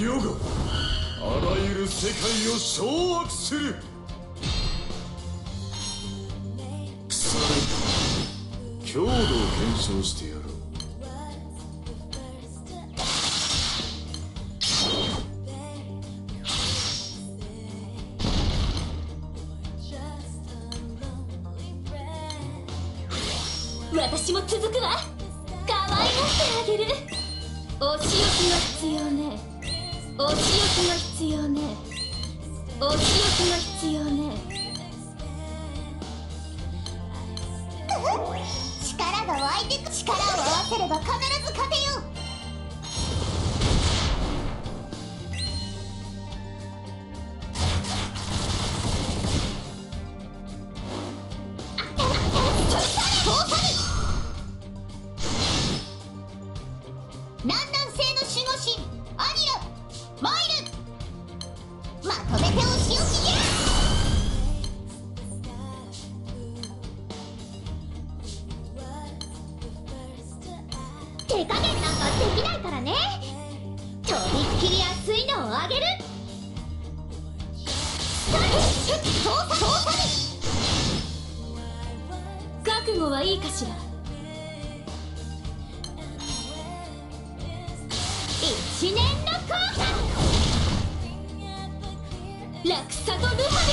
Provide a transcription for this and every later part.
世があらゆる世界を掌握する。腐れ強度を検証してやろ強くが必要ね。お仕置きが必要ね。力が湧いてく力を合わせれば必ず勝て手加減なんかできないからね。とびっきり熱いのをあげる。操作操作覚悟はいいかしら。一年の交差ラクサとルハ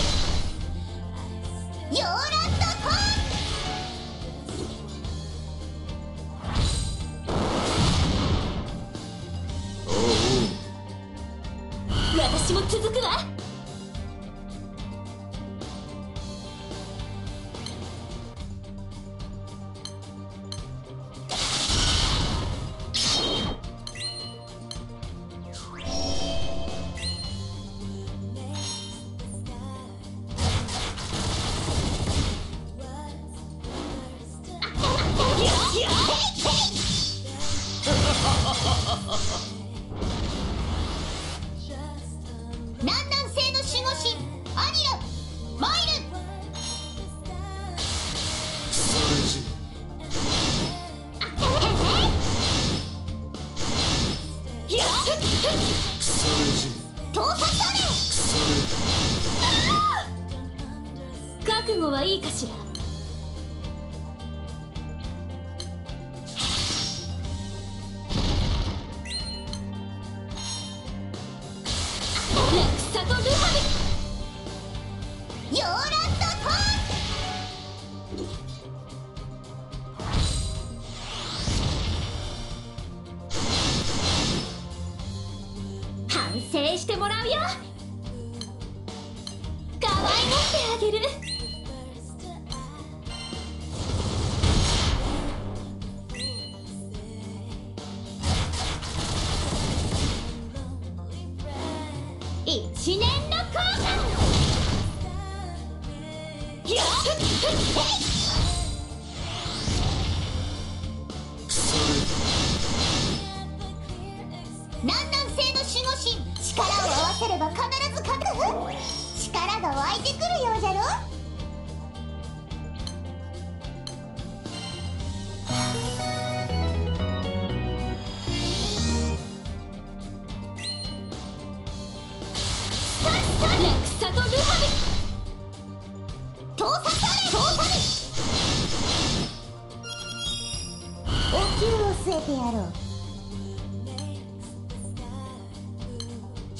私も続くわ。反省してもらうよ。可愛がってあげる。一年の交差やっ。腐南南西のが湧いてくるようじゃろ？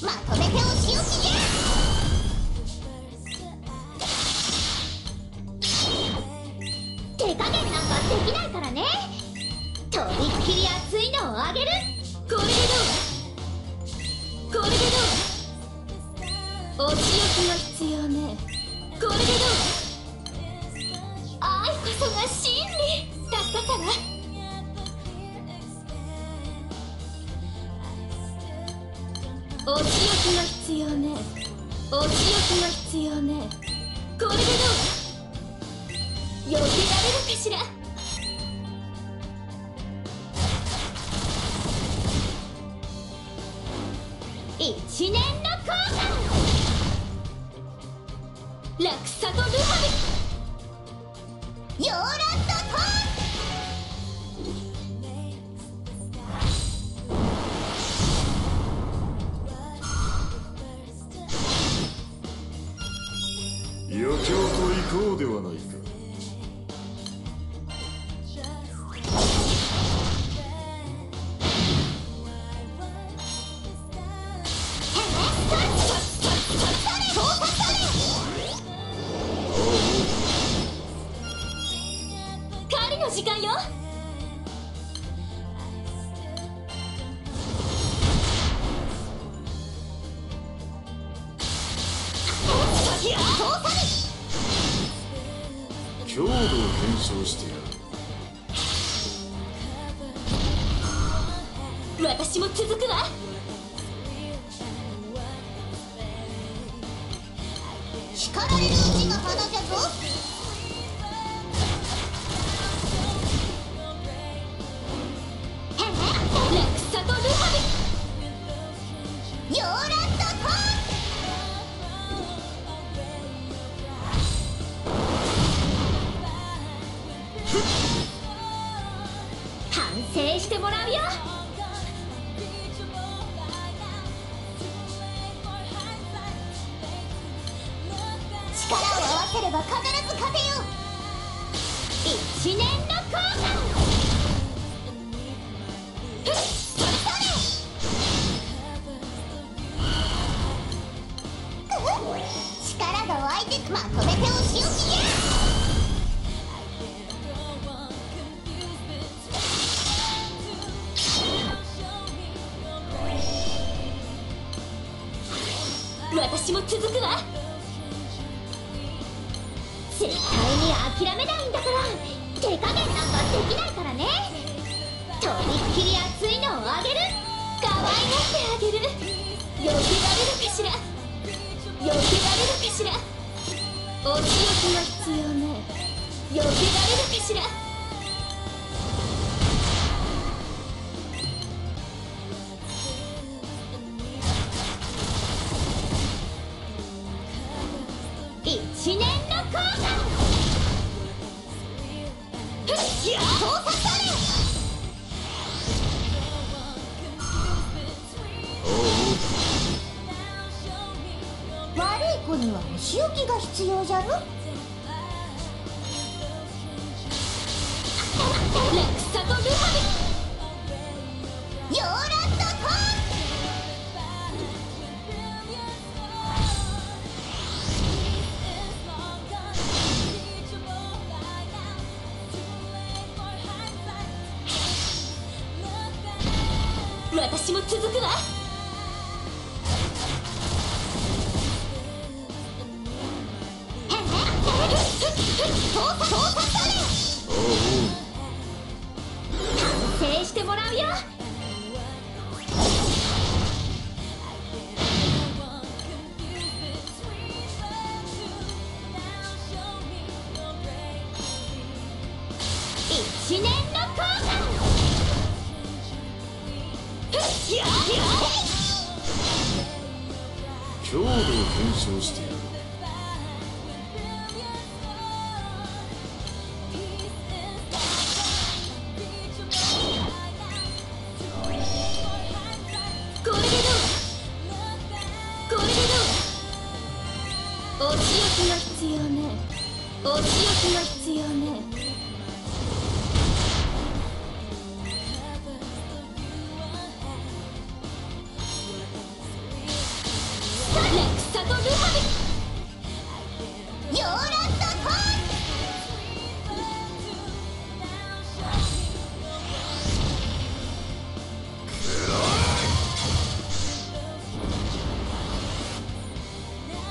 まとめてしら叱られるうちが花じゃ力が湧いてまっあげる。避けられるかしら。避けられるかしら。お仕置きが必要ね。避けられるかしら。悪い子にはお仕置きが必要じゃろ？レクサとルハヨーランドコビ私も続くわ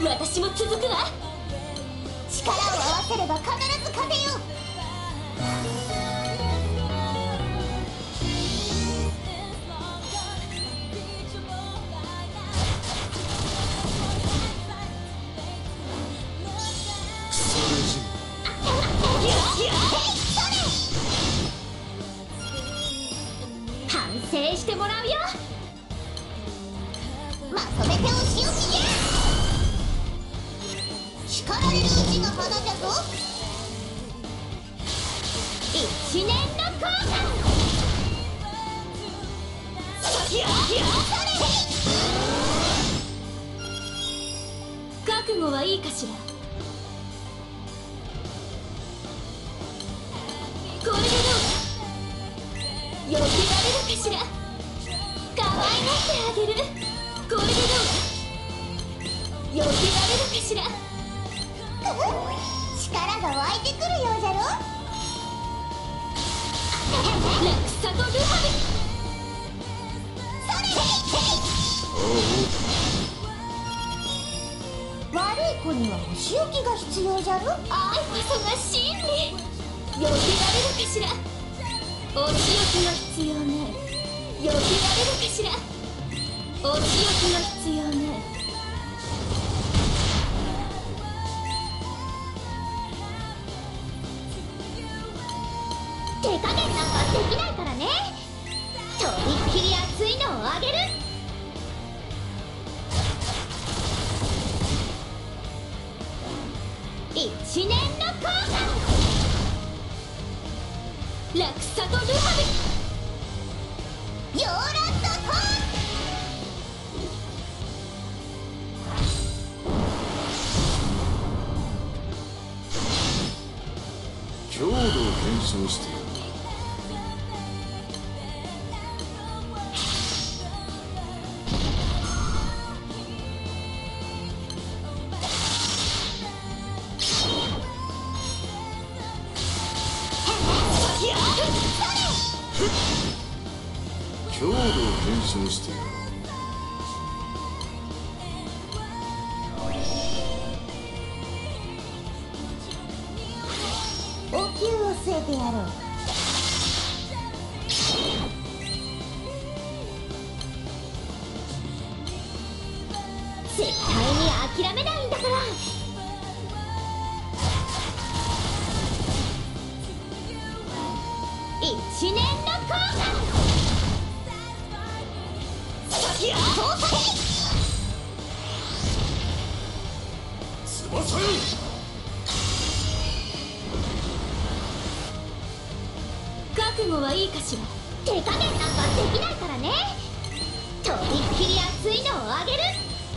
私も続くわ。力を合わせれば必ず勝てよ。反省してもらうよまとめてお仕叱られるうちが花じゃぞ。一年の交換覚悟はいいかしら。悪い子にはお仕置きが必要じゃろアイこそが真理。避けられるかしら？お仕置きが必要ね。避けられるかしら？お仕置きが必要ね。一年の効果ラクサとルハビヨーランドコ強度を検証して強度を検証してやろうお灸を据えてやろう。し手加減なんかできないからね。とびっきり熱いのをあげる。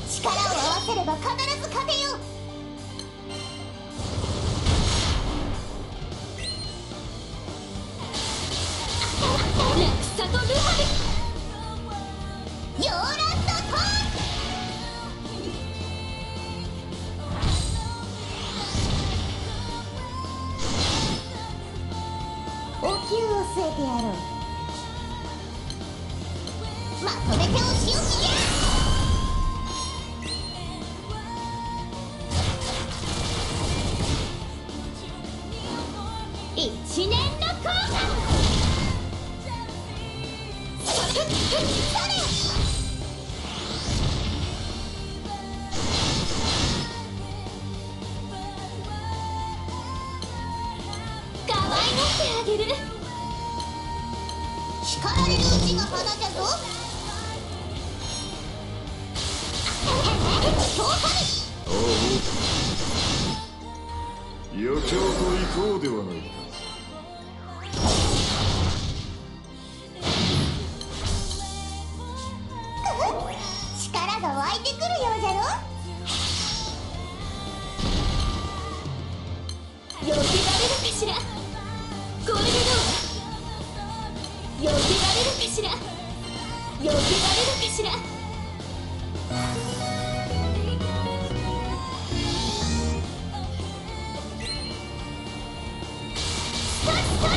力を合わせれば必ず勝てよお灸を据えてやろう。まとめてお仕置きじゃ一年の効果それ可愛がってあげる。余興 と行こうではないしら避けられるかしら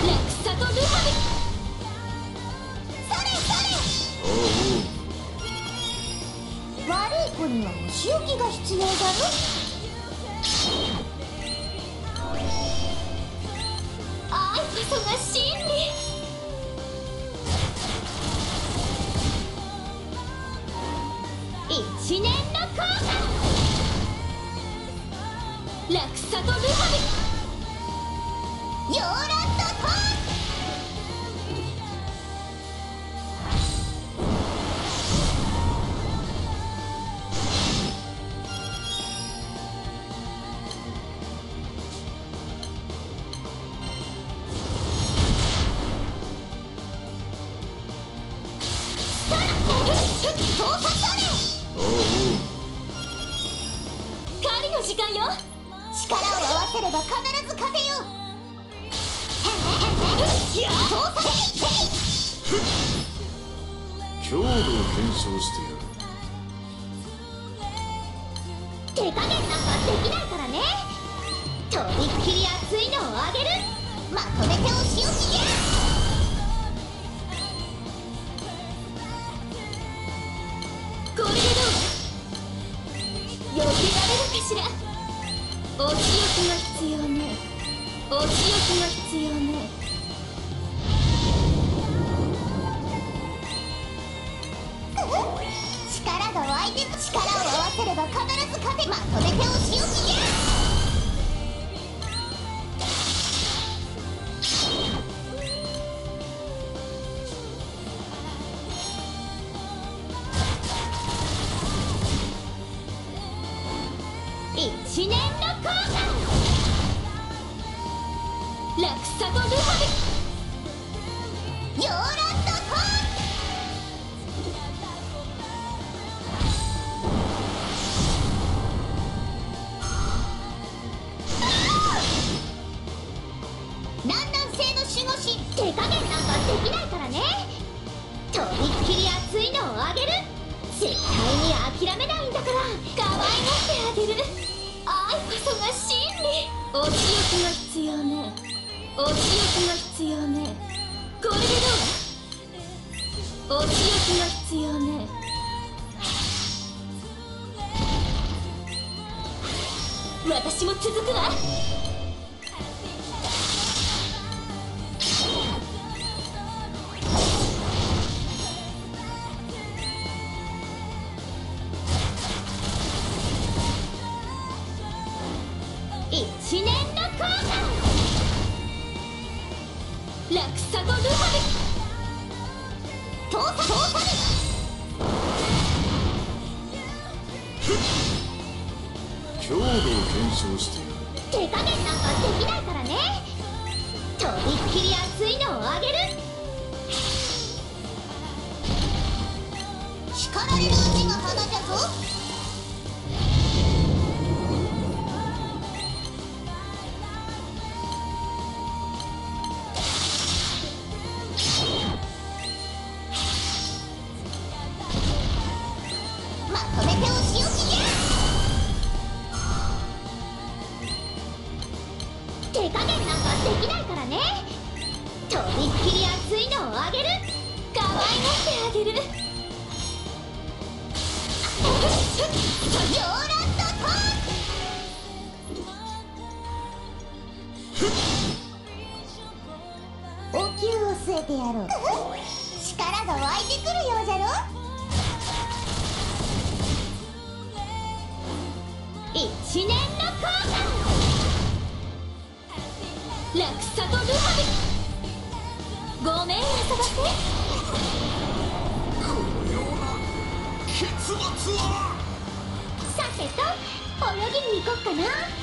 ラクサとルハそれそれ。あ悪い子にはお仕置きが必要だろ。アイこそが真理。落差とルハビ。ヨーラットトーク強度を検証してやる手加減なんかできないからね。とびっきり熱いのをあげるまとめてお仕置きじゃこれでどう避けられるかしらおせれば必ず勝てまとめてお仕置きじゃ。絶対に諦めないんだから可愛がってあげる。愛こそが真理お仕置きが必要ね。お仕置きが必要ねこれでどうお仕置きが必要ね。私も続くわ。検証して手加減なんかできないからね。とびっきり熱いのをあげる。叱られる味が花じゃぞ。に行こっかな。